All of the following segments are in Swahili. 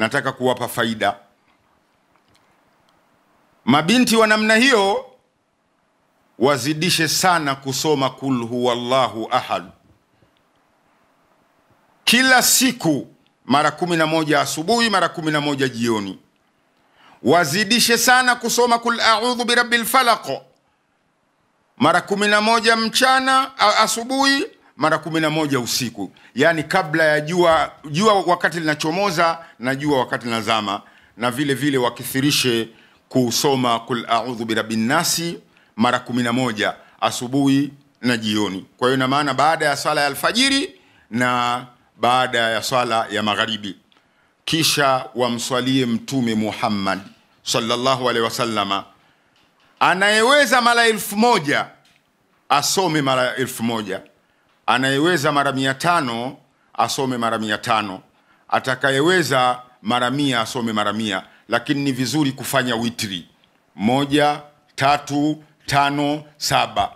nataka kuwapa faida. Mabinti wa namna hiyo wazidishe sana kusoma kul huwallahu ahad. Kila siku mara kumi na moja asubuhi mara kumi na moja jioni. Wazidishe sana kusoma kul audhu birabi lfalaq mara kumi na moja mchana asubuhi mara kumi na moja usiku. Yaani kabla ya jua jua wakati linachomoza na jua wakati linazama na vile vile wakithirishe kusoma kul audhu birabi nnasi mara kumi na moja asubuhi na jioni. Kwa hiyo ina maana baada ya swala ya alfajiri na baada ya swala ya magharibi. Kisha wamswalie mtume muhammad sallallahu alaihi wasallama anayeweza mara elfu moja asome mara elfu moja anayeweza mara mia tano asome mara mia tano. Atakayeweza mara mia asome mara mia. Lakini ni vizuri kufanya witri. Moja tatu tano saba.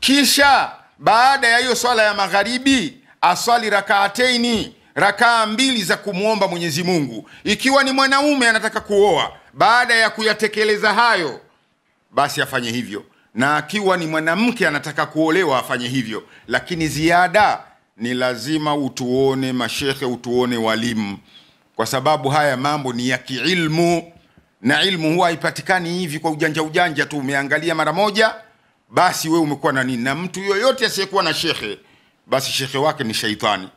Kisha baada ya hiyo swala ya magharibi aswali rakaateini rakaa mbili za kumwomba mwenyezi mungu. Ikiwa ni mwanaume anataka kuoa baada ya kuyatekeleza hayo basi afanye hivyo na akiwa ni mwanamke anataka kuolewa afanye hivyo. Lakini ziada ni lazima utuone mashehe, utuone walimu. Kwa sababu haya mambo ni ya kiilmu. Na ilmu huwa haipatikani hivi kwa ujanja ujanja tu. Umeangalia mara moja basi we umekuwa na nini? Na mtu yoyote asiyekuwa na shekhe basi shekhe wake ni shaitani.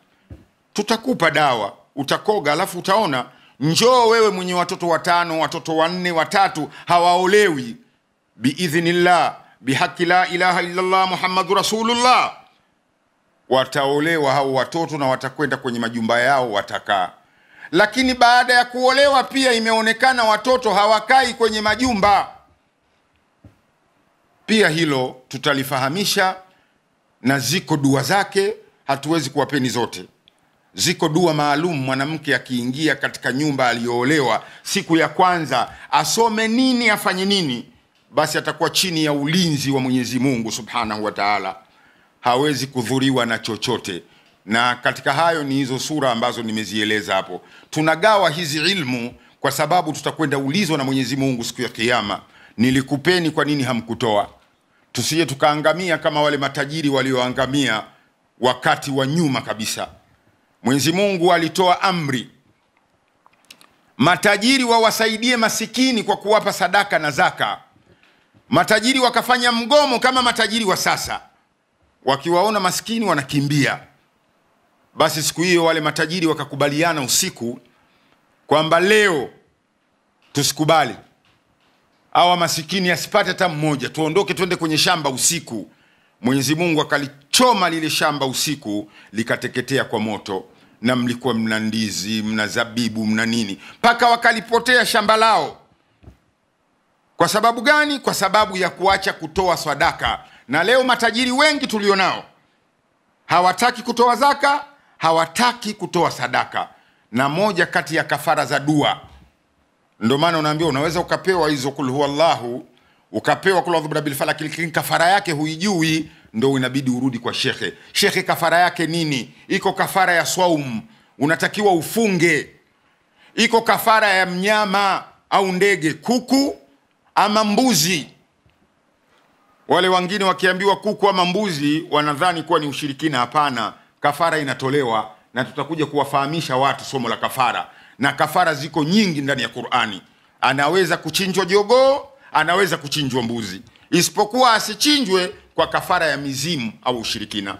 Tutakupa dawa utakoga alafu utaona njoo wewe mwenye watoto watano watoto wanne watatu hawaolewi. Biidhnillah bihaqi la ilaha illallah muhammadu rasulullah. Wataolewa hao watoto na watakwenda kwenye majumba yao watakaa. Lakini baada ya kuolewa pia imeonekana watoto hawakai kwenye majumba. Pia hilo tutalifahamisha na ziko dua zake hatuwezi kuwapeni zote. Ziko dua maalum mwanamke akiingia katika nyumba aliyoolewa siku ya kwanza asome nini afanye nini basi atakuwa chini ya ulinzi wa mwenyezi mungu subhanahu wa taala. Hawezi kudhuriwa na chochote. Na katika hayo ni hizo sura ambazo nimezieleza hapo. Tunagawa hizi ilmu kwa sababu tutakwenda ulizwa na mwenyezi mungu siku ya Kiyama, nilikupeni kwa nini hamkutoa? Tusije tukaangamia kama wale matajiri walioangamia wakati wa nyuma kabisa. Mwenyezi mungu alitoa amri. Matajiri wawasaidie masikini kwa kuwapa sadaka na zaka matajiri wakafanya mgomo kama matajiri wa sasa. Wakiwaona maskini wanakimbia. Basi siku hiyo wale matajiri wakakubaliana usiku kwamba leo tusikubali. Awa masikini asipate hata mmoja. Tuondoke twende kwenye shamba usiku. Mwenyezi mungu akalichoma lile shamba usiku likateketea kwa moto. Na mlikuwa mna ndizi mna zabibu mna nini. Mpaka wakalipotea shamba lao kwa sababu gani? Kwa sababu ya kuacha kutoa sadaka. Na leo matajiri wengi tulionao hawataki kutoa zaka hawataki kutoa sadaka. Na moja kati ya kafara za dua ndio maana unaambiwa unaweza ukapewa hizo kul huwallahu ukapewa kul audhu bil falak lakini kafara yake huijui ndo inabidi urudi kwa shekhe. Shekhe kafara yake nini? Iko kafara ya swaum unatakiwa ufunge. Iko kafara ya mnyama au ndege kuku ama mbuzi. Wale wengine wakiambiwa kuku ama mbuzi wanadhani kuwa ni ushirikina. Hapana kafara inatolewa na tutakuja kuwafahamisha watu somo la kafara. Na kafara ziko nyingi ndani ya qurani. Anaweza kuchinjwa jogoo anaweza kuchinjwa mbuzi. Isipokuwa asichinjwe kwa kafara ya mizimu au ushirikina